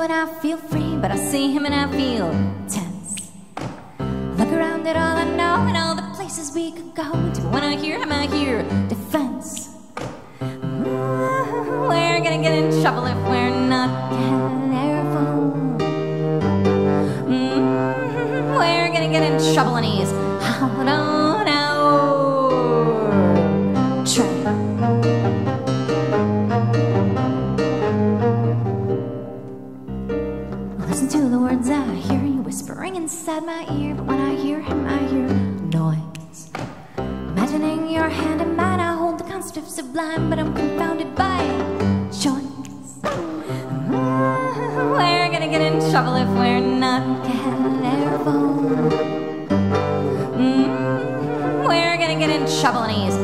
you and I feel free, but I see him and I feel tense. Look around at all I know and all the places we could go to. When I hear him, I hear defense. We're gonna get in trouble if we're not careful. Mm, We're gonna get in trouble, and he's Listen to the words I hear you whispering inside my ear, but when I hear him, I hear noise. Imagining your hand in mine, I hold the concept of sublime, but I'm confounded by choice. We're gonna get in trouble if we're not careful. Mm, We're gonna get in trouble, and he's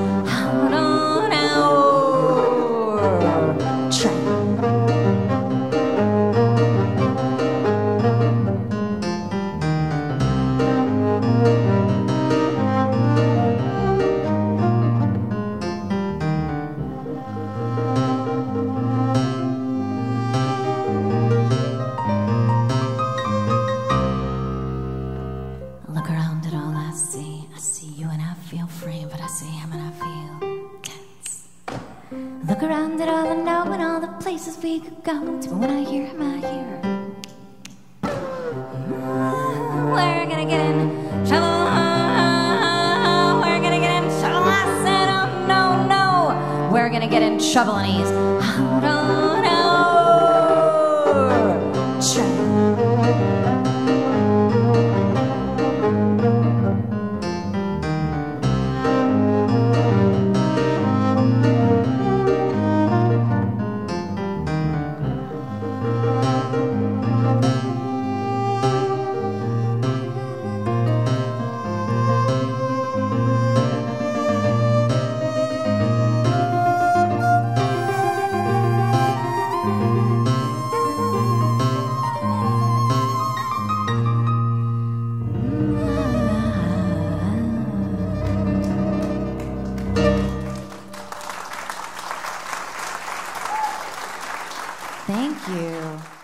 feel free, but I see him and I feel tense. Look around at all I know and all the places we could go to, when I hear him, I hear. We're gonna get in trouble. We're gonna get in trouble. I said, oh no, no. We're gonna get in trouble, and he's Thank you.